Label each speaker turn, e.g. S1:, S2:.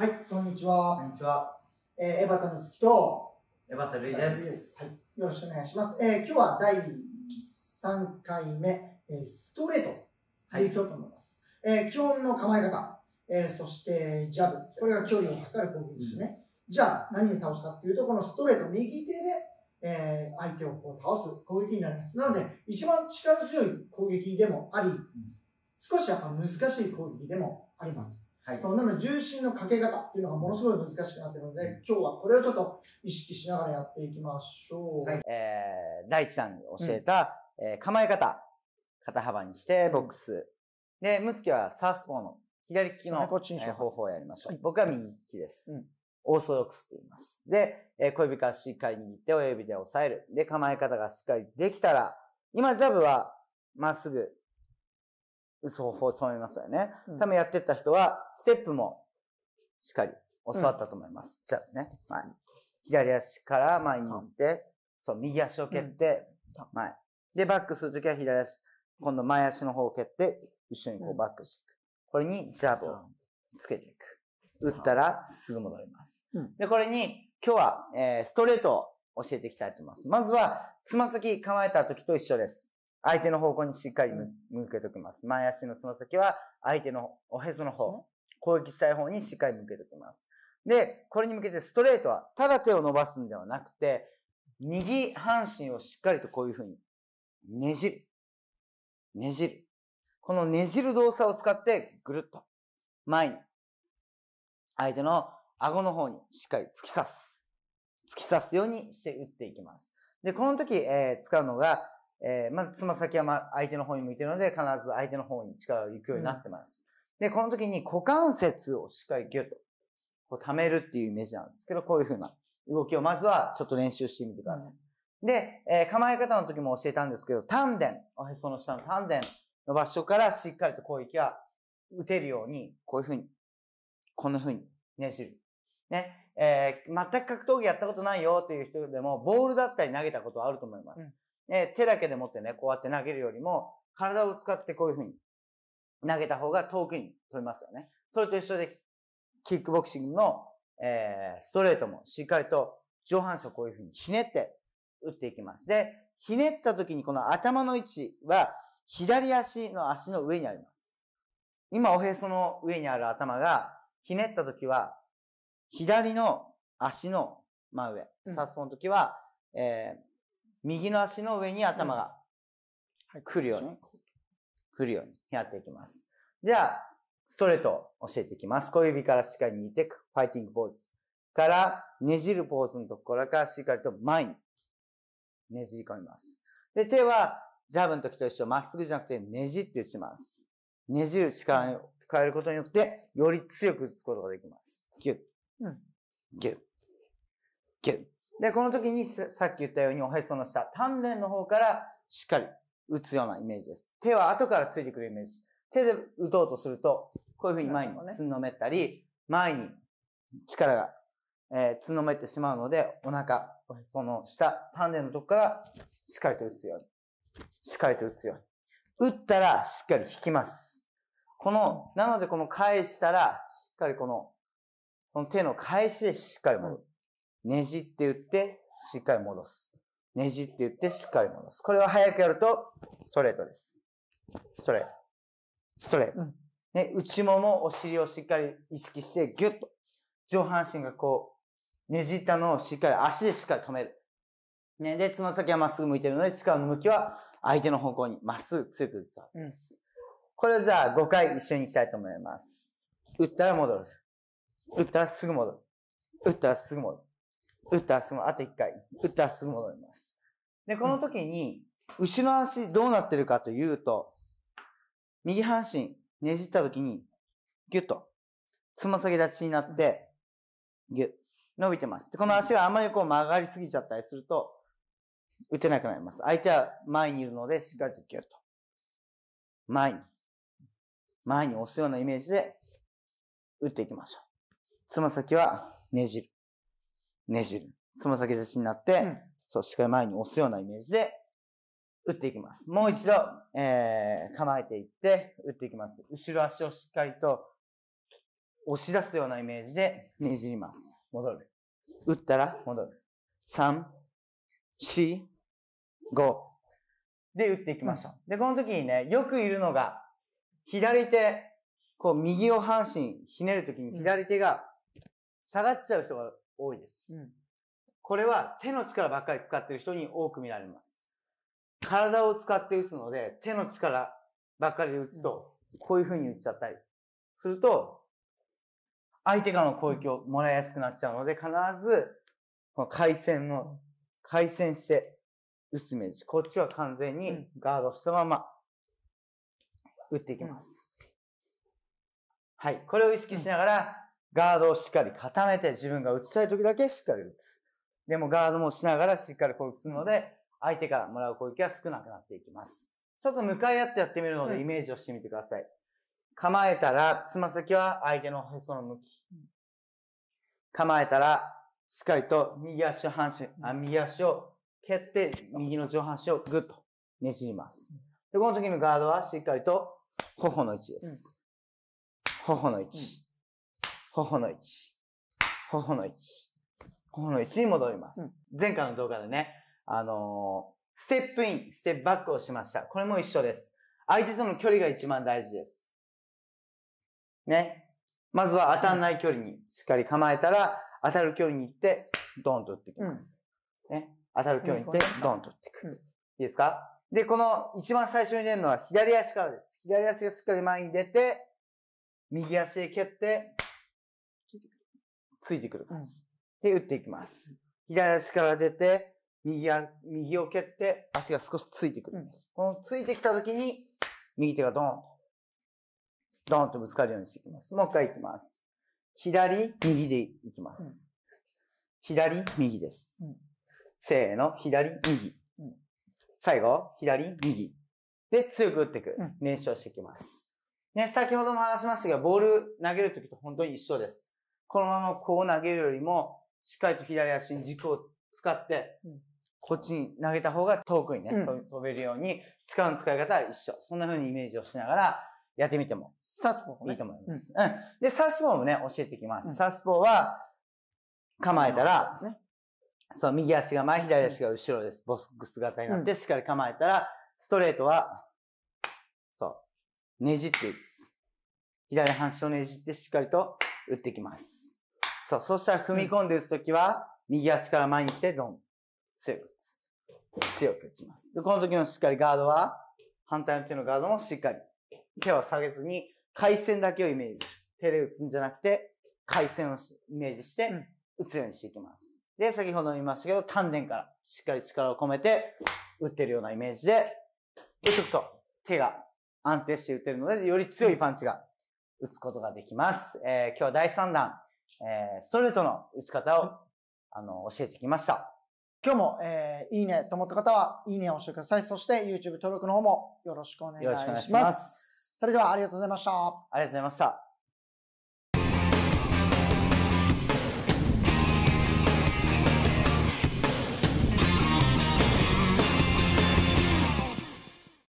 S1: はい、こんにち
S2: こ
S1: は。
S2: んにちは。
S1: えー、エバタの月と、
S2: 江端瑠衣です。
S1: はい、よろしくお願いします。えー、今日は第3回目、えー、ストレートでいきたいと思います。えー、基本の構え方、えー、そしてジャブ、これが距離を測る攻撃ですね。じゃあ、何で倒すかっていうと、このストレート、右手で、えー、相手をこう倒す攻撃になります。なので、一番力強い攻撃でもあり、少しやっぱ難しい攻撃でもあります。
S2: はい。
S1: そうなので重心のかけ方っていうのがものすごい難しくなってるので、今日はこれをちょっと意識しながらやっていきましょう。
S2: はい
S3: えー、大地さんに教えた、えー構え方。肩幅にして、ボックス。で、ムスキはサウスポーの左利きの、
S1: はいこっちにしよう
S3: えー方法をやりましょう。
S1: はい
S3: 僕は右利きです。
S1: うん
S3: オーソドックスって言います。で、えー小指からしっかり握って親指で押さえる。で、構え方がしっかりできたら、今ジャブはまっすぐ打つ方法を務めましたよね。
S1: うん
S3: 多分やってった人は、ステップもしっかり教わったと思います。じゃあね、前。左足から前に行って、そう、右足を蹴って、前。で、バックするときは左足、今度前足の方を蹴って、後ろにこ
S1: う
S3: うんバックしていく。これにジャブをつけていく。打ったらすぐ戻ります。
S1: うん
S3: で、これに今日は、えーストレートを教えていきたいと思います。まずは、つま先構えた時と一緒です。相手の方向にしっかり向向けておきます。前足のつま先は相手のおへその方、攻撃したい方にしっかり向けておきます。で、これに向けてストレートは、ただ手を伸ばすんではなくて、右半身をしっかりとこういうふうにねじる。ねじる。このねじる動作を使ってぐるっと前に相手の顎の方にしっかり突き刺す。突き刺すようにして打っていきます。で、この時、えー使うのが、えーまずつま先はま相手の方に向いているので、必ず相手の方に力を行くようになってます。で、この時に股関節をしっかりギュッとこう溜めるっていうイメージなんですけど、こういう風な動きをまずはちょっと練習してみてください。で、えー構え方の時も教えたんですけど、丹田、おへその下の丹田の場所からしっかりと攻撃が打てるように、こういう風に、こんな風にねじる。ね。えー全く格闘技やったことないよっていう人でも、ボールだったり投げたことはあると思います。
S1: うん
S3: えー手だけで持ってね、こうやって投げるよりも、体を使ってこういう風に投げた方が遠くに飛びますよね。それと一緒で、キックボクシングの、えーストレートもしっかりと上半身をこういう風にひねって打っていきます。で、ひねった時にこの頭の位置は左足の足の上にあります。今おへその上にある頭がひねった時は左の足の真上、
S1: うん
S3: サウスポーの時は、えー右の足の上に頭が
S1: はい
S3: 来るように、来るようにやっていきます。じゃあ、ストレートを教えていきます。小指からしっかり握って、ファイティングポーズ。から、ねじるポーズのところからしっかりと前にねじり込みます。で、手は、ジャブの時と一緒、まっすぐじゃなくてねじって打ちます。ねじる力を加えることによって、より強く打つことができます。ギュッ。
S1: うん
S3: ギュッ。ギュッ。で、この時にささっき言ったようにおへその下、丹田の方からしっかり打つようなイメージです。手は後からついてくるイメージ。手で打とうとすると、こういうふうに前につんのめったり、前に力が、えーつんのめってしまうので、お腹、おへその下、丹田のとこからしっかりと打つように。しっかりと打つように。打ったらしっかり引きます。この、なのでこの返したら、しっかりこの、この手の返しでしっかり戻る。ねじって打って、しっかり戻す。ねじって打って、しっかり戻す。これを早くやると、ストレートです。ストレート。ストレート。
S1: うん
S3: ね、内もも、お尻をしっかり意識して、ギュッと。上半身がこう、ねじったのをしっかり、足でしっかり止める。ね、で、つま先はまっすぐ向いてるので、力の向きは相手の方向にまっすぐ強く打つはずです。これをじゃあ5回一緒に行きたいと思います。打ったら戻る。打ったらすぐ戻る。打ったらすぐ戻る。打ったらすぐ戻る。あと1回。打ったらすぐ戻ります。で、この時に、後ろ足どうなってるかというと、右半身ねじった時に、ギュッと、つま先立ちになって、ギュッ、伸びてます。で、この足があまりこう曲がりすぎちゃったりすると、打てなくなります。相手は前にいるので、しっかりとギュッと。前に。前に押すようなイメージで、打っていきましょう。つま先はねじる。ねじる。つま先立ちになって、
S1: うん
S3: そう、しっかり前に押すようなイメージで、打っていきます。もう一度、えー、構えていって、打っていきます。後ろ足をしっかりと、押し出すようなイメージでねじります。戻る。打ったら戻る。3、4、5。で打っていきましょう。で、この時にね、よくいるのが、左手、こう右を半身ひねるときに左手が下がっちゃう人が多いです。
S1: うん
S3: これは手の力ばっかり使ってる人に多く見られます。体を使って打つので、手の力ばっかりで打つと、こういう風に打っちゃったりすると、相手からの攻撃をもらいやすくなっちゃうので、必ず、この回線の、回線して打つイメージ。こっちは完全に
S1: うん
S3: ガードしたまま打っていきます。はい。これを意識しながら、ガードをしっかり固めて、自分が打ちたい時だけしっかり打つ。でもガードもしながらしっかり攻撃するので、相手からもらう攻撃は少なくなっていきます。ちょっと向かい合ってやってみるので、
S1: うん
S3: イメージをしてみてください。構えたら、つま先は相手のへその向き。構えたら、しっかりと右足を半身、あ右足を蹴って、右の上半身をぐっとねじります。で、この時のガードはしっかりと頬の位置です。頬の位置。頬の位置。頬の位置。頬の位置に戻ります。
S1: うん
S3: 前回の動画でね、あのーステップイン、ステップバックをしました。これも一緒です。相手との距離が一番大事です。ね。まずは当たんない距離にしっかり構えたら、当たる距離に行って、ドンと打っていきます。ね。当たる距離に行って
S1: うん、
S3: ドンと打っていく。
S1: うん
S3: いいですか？で、この一番最初に出るのは左足からです。左足がしっかり前に出て、右足で蹴って、ついてくる感じ。で、打っていきます。左足から出て、右あ右を蹴って、足が少しついてくるんです。このついてきたときに、右手がドーンと、ドーンとぶつかるようにしていきます。もう一回いきます。左、右でいきます。
S1: うん
S3: 左、右です。
S1: うん
S3: せーの、左、右。
S1: うん
S3: 最後、左、右。で、強く打っていく
S1: うん。
S3: 練習をしていきます。ね、先ほども話しましたが、ボール投げるときと本当に一緒です。このままこう投げるよりも、しっかりと左足に軸を使って
S1: うん、
S3: こっちに投げた方が遠くにね、
S1: うん
S3: 飛飛べるように、力の使い方は一緒。そんな風にイメージをしながら、やってみても
S1: サスポーね
S3: いいと思います。うん。で、サウスポーもね、教えていきます。
S1: うん
S3: サウスポーは、構えたら、ね、そう、右足が前、左足が後ろです。ボックス型になって、しっかり構えたら、ストレートは、そう、ねじって打つ。左半身をねじってしっかりと打っていきます。そう、そうしたら踏み込んで打つときは、右足から前に来て、ドン。強く打つ。強く打ちます。で、この時のしっかりガードは、反対の手のガードもしっかり。手は下げずに、回線だけをイメージする。手で打つんじゃなくて、回線をしイメージして
S1: うん、
S3: 打つようにしていきます。で、先ほども言いましたけど、丹田からしっかり力を込めて、打ってるようなイメージで、打っておくと、手が安定して打てるので、より強いパンチが打つことができます。えー今日は第3弾、えーストレートの打ち方を、あの、教えてきました。
S1: 今日も、えーいいねと思った方は、いいねを押してください。そして、YouTube 登録の方もよろしくお願いします。
S3: よろしくお願いします。
S1: それでは、ありがとうございました。
S3: ありがとうございました。